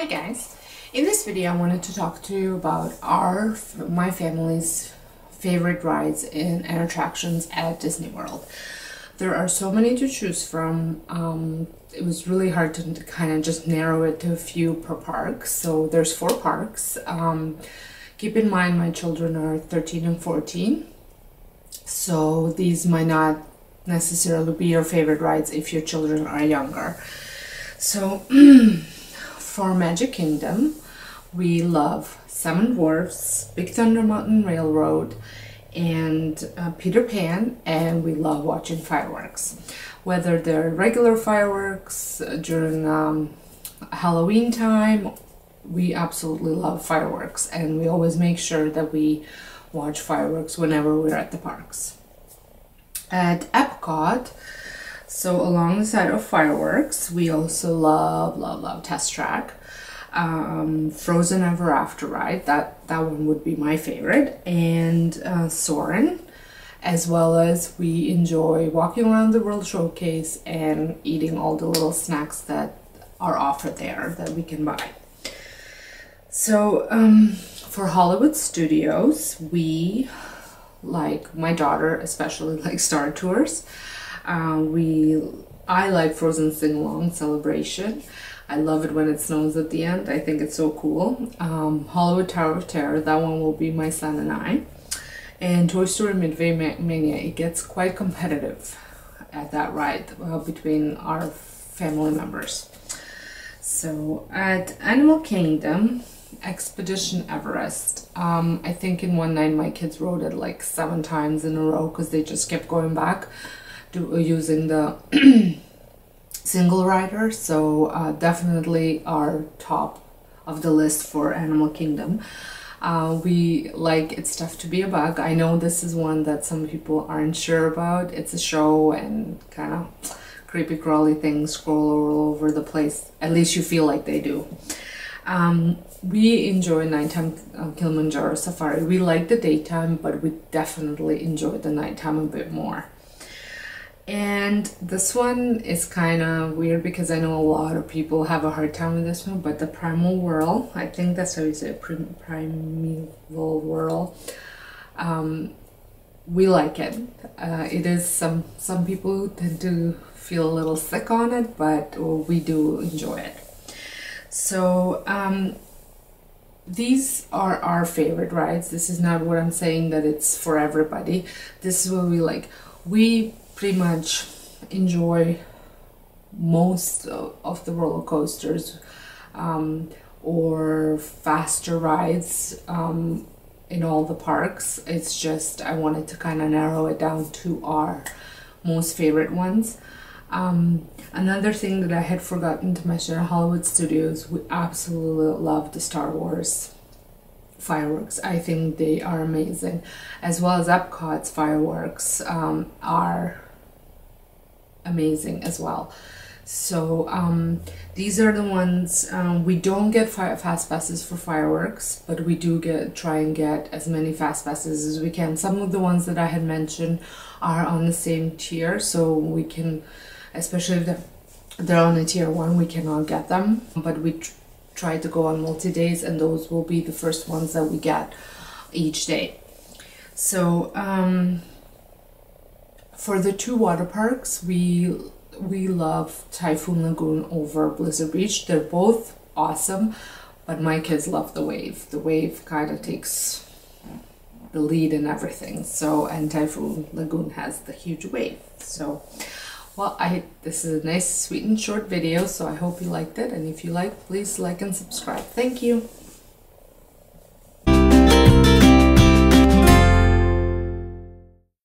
Hi guys! In this video I wanted to talk to you about our, my family's favorite rides and, and attractions at Disney World. There are so many to choose from. Um, it was really hard to, to kind of just narrow it to a few per park. So there's four parks. Um, keep in mind my children are 13 and 14. So these might not necessarily be your favorite rides if your children are younger. So for Magic Kingdom, we love Seven Dwarfs, Big Thunder Mountain Railroad, and uh, Peter Pan, and we love watching fireworks. Whether they're regular fireworks uh, during um, Halloween time, we absolutely love fireworks, and we always make sure that we watch fireworks whenever we're at the parks. At Epcot, so along the side of fireworks, we also love, love, love Test Track. Um, Frozen Ever After ride, that, that one would be my favorite. And uh, Soarin', as well as we enjoy walking around the World Showcase and eating all the little snacks that are offered there that we can buy. So um, for Hollywood Studios, we like my daughter especially like Star Tours. Uh, we, I like Frozen Sing Along Celebration. I love it when it snows at the end. I think it's so cool. Um, Hollywood Tower of Terror, that one will be my son and I. And Toy Story Midway Mania, it gets quite competitive at that ride uh, between our family members. So at Animal Kingdom, Expedition Everest. Um, I think in one night my kids rode it like seven times in a row because they just kept going back do, using the single rider. So uh, definitely our top of the list for Animal Kingdom. Uh, we like It's Tough to Be a Bug. I know this is one that some people aren't sure about. It's a show and kind of creepy crawly things scroll all over the place. At least you feel like they do. Um, we enjoy nighttime uh, Kilimanjaro safari. We like the daytime, but we definitely enjoy the nighttime a bit more. And this one is kind of weird because I know a lot of people have a hard time with this one, but the Primal Whirl, I think that's how you say it, Primeval Whirl. Um, we like it. Uh, it is some, some people tend to feel a little sick on it, but we do enjoy it. So um, these are our favorite rides. This is not what I'm saying that it's for everybody. This is what we like. We pretty much enjoy most of the roller coasters um, or faster rides um, in all the parks. It's just I wanted to kind of narrow it down to our most favorite ones. Um, another thing that I had forgotten to mention at Hollywood Studios, we absolutely love the Star Wars fireworks. I think they are amazing, as well as Epcot's fireworks um, are amazing as well. So um, these are the ones, um, we don't get fast passes for fireworks, but we do get try and get as many fast passes as we can. Some of the ones that I had mentioned are on the same tier, so we can, especially if they're, they're on a tier one, we cannot get them, but we tr try to go on multi-days and those will be the first ones that we get each day. So um, for the two water parks, we we love Typhoon Lagoon over Blizzard Beach. They're both awesome, but my kids love the wave. The wave kind of takes the lead in everything. So, and Typhoon Lagoon has the huge wave. So, well, I this is a nice, sweet and short video, so I hope you liked it. And if you like, please like and subscribe. Thank you.